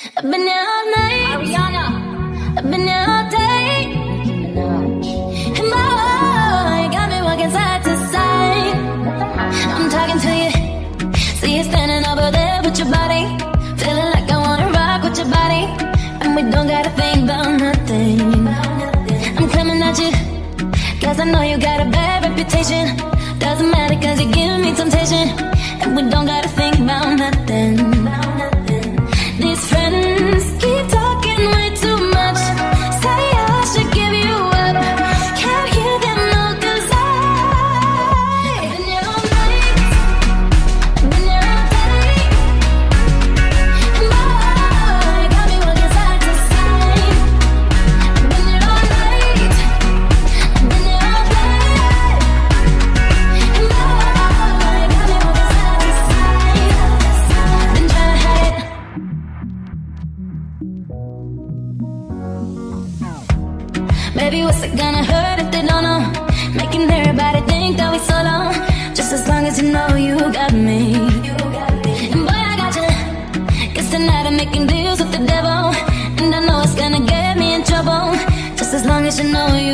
I've been here all night. Ariana. I've been here all day. And boy, you got me walking side to side. I'm talking to you. See you standing over there with your body. Feeling like I wanna rock with your body. And we don't gotta think about nothing. I'm coming at you. Cause I know you got a bad reputation. Doesn't matter cause you give me temptation. And we don't gotta think about nothing. Baby, what's it gonna hurt if they don't know? Making everybody think that we so long. Just as long as you know you got me. And boy, I got you. Guess tonight I'm making deals with the devil. And I know it's gonna get me in trouble. Just as long as you know you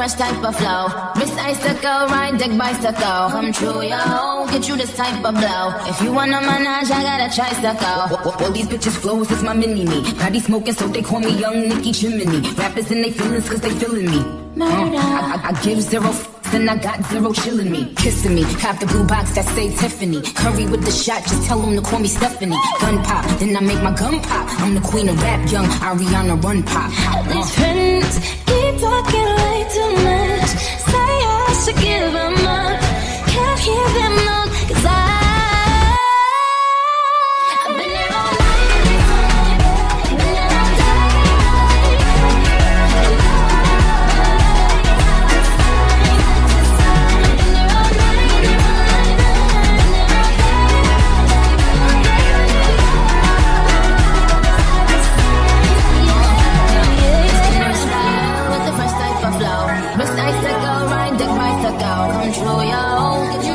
fresh type of flow. Wrist icicle, ride deck bicycle. Come true, yo. Get you this type of blow. If you wanna manage, I got a tricycle. All these bitches flows is my mini me. Body smoking, so they call me Young Nicky Chimney. Rappers in they feelings, cause they feeling me. Uh, I, I, give zero f- and I got zero chilling me. Kissing me. Cop the blue box that say Tiffany. Curry with the shot, just tell them to call me Stephanie. Gun pop, then I make my gun pop. I'm the queen of rap, young Ariana Run Pop. These friends keep talking too much. Say I should give up. Can't control your own control.